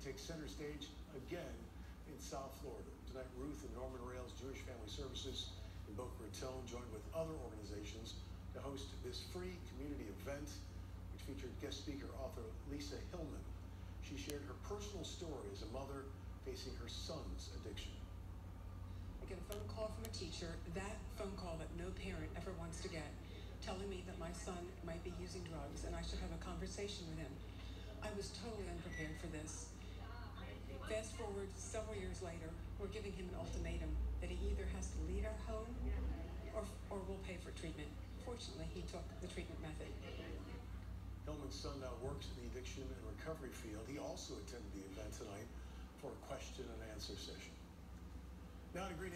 takes center stage again in South Florida. Tonight, Ruth and Norman Rales Jewish Family Services in Boca Raton joined with other organizations to host this free community event, which featured guest speaker author Lisa Hillman. She shared her personal story as a mother facing her son's addiction. I get a phone call from a teacher, that phone call that no parent ever wants to get, telling me that my son might be using drugs and I should have a conversation with him. I was totally unprepared for this. Fast forward several years later, we're giving him an ultimatum that he either has to leave our home or, or we'll pay for treatment. Fortunately, he took the treatment method. Hillman's son now works in the addiction and recovery field. He also attended the event tonight for a question and answer session. Now to Green